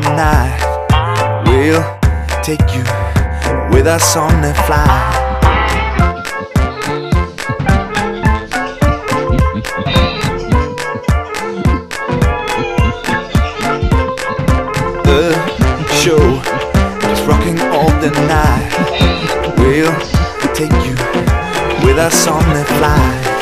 the night. We'll take you with us on the flight. The show is rocking all the night. We'll take you with us on the fly.